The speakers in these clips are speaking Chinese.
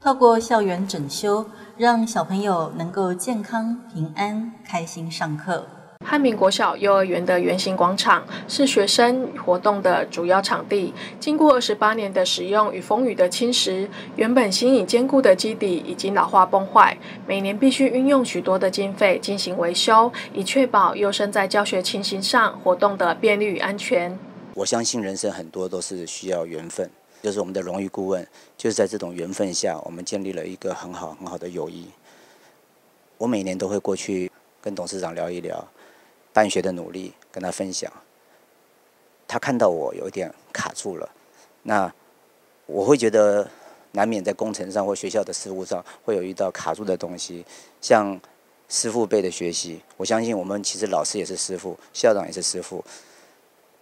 透过校园整修，让小朋友能够健康、平安、开心上课。汉民国小幼儿园的圆形广场是学生活动的主要场地。经过二十八年的使用与风雨的侵蚀，原本新颖坚固的基底已经老化崩坏，每年必须运用许多的经费进行维修，以确保幼生在教学情形上活动的便利与安全。我相信人生很多都是需要缘分，就是我们的荣誉顾问，就是在这种缘分下，我们建立了一个很好很好的友谊。我每年都会过去跟董事长聊一聊。办学的努力跟他分享，他看到我有一点卡住了，那我会觉得难免在工程上或学校的事务上会有遇到卡住的东西，像师傅辈的学习，我相信我们其实老师也是师傅，校长也是师傅，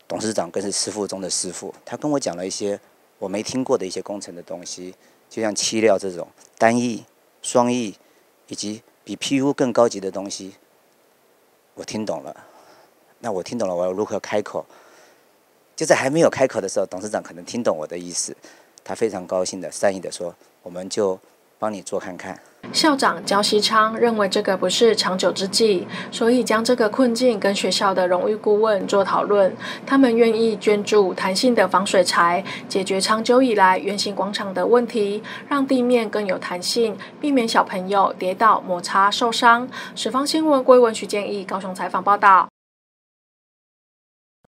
董事长更是师傅中的师傅。他跟我讲了一些我没听过的一些工程的东西，就像漆料这种单翼、双翼，以及比 PU 更高级的东西。我听懂了，那我听懂了，我要如何开口？就在还没有开口的时候，董事长可能听懂我的意思，他非常高兴的、善意的说：“我们就帮你做看看。”校长焦西昌认为这个不是长久之计，所以将这个困境跟学校的荣誉顾问做讨论。他们愿意捐助弹性的防水材，解决长久以来圆形广场的问题，让地面更有弹性，避免小朋友跌倒、摩擦受伤。十方新闻归文徐建议高雄采访报道。